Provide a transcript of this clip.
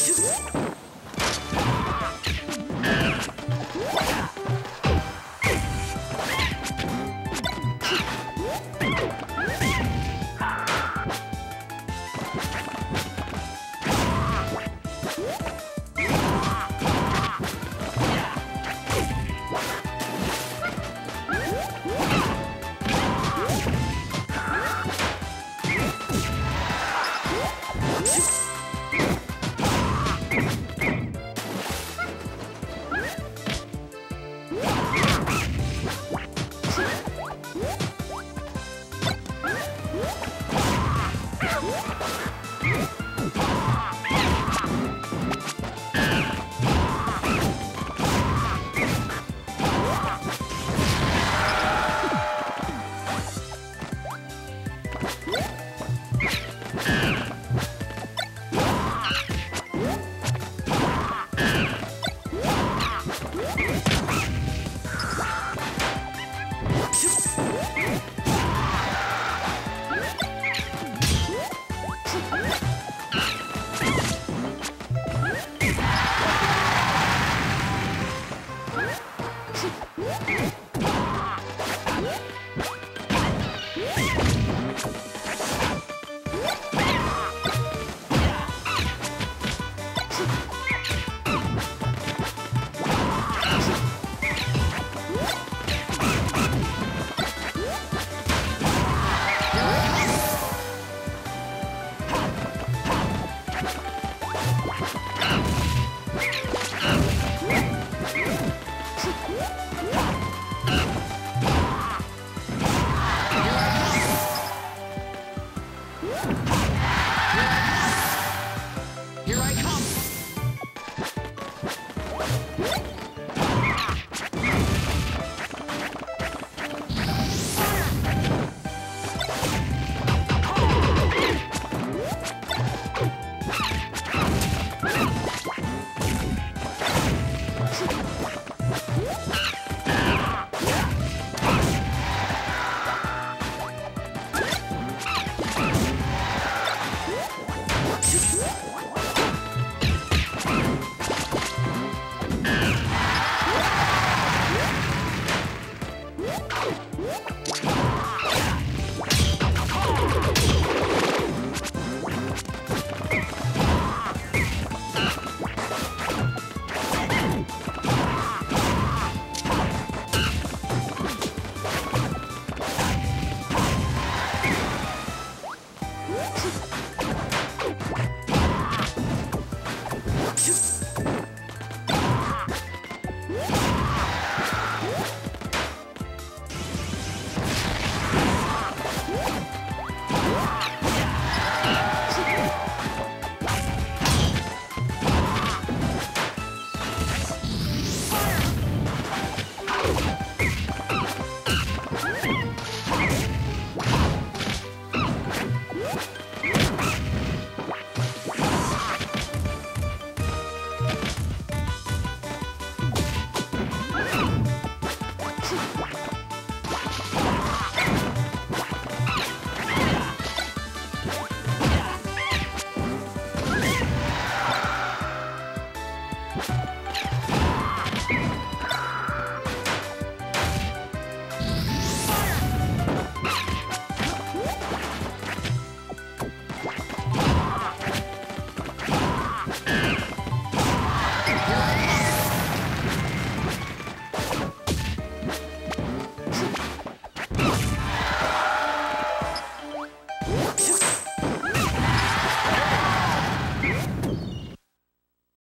Two. you